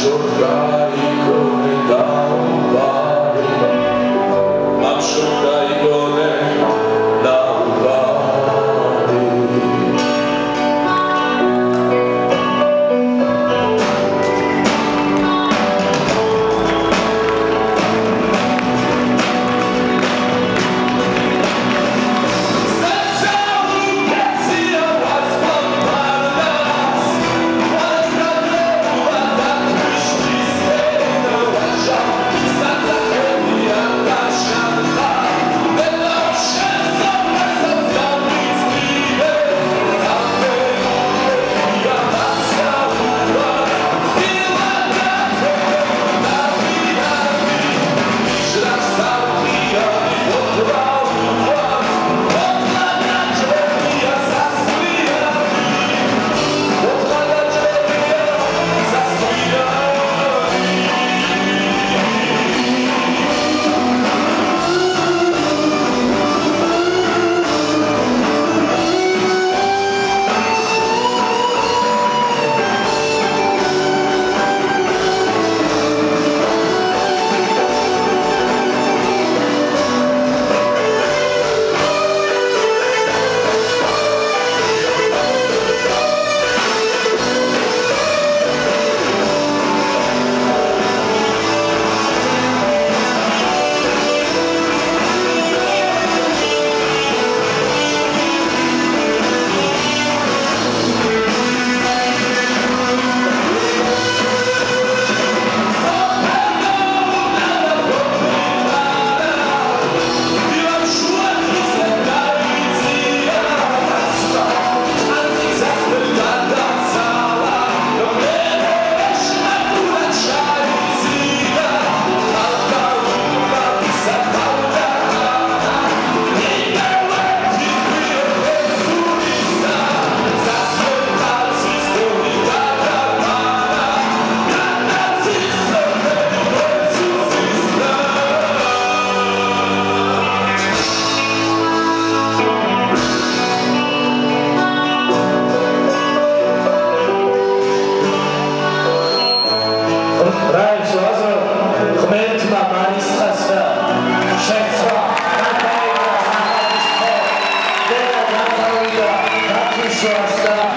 Шурка и кровь, да, упали, нам Аллилуйя! Так еще осталось.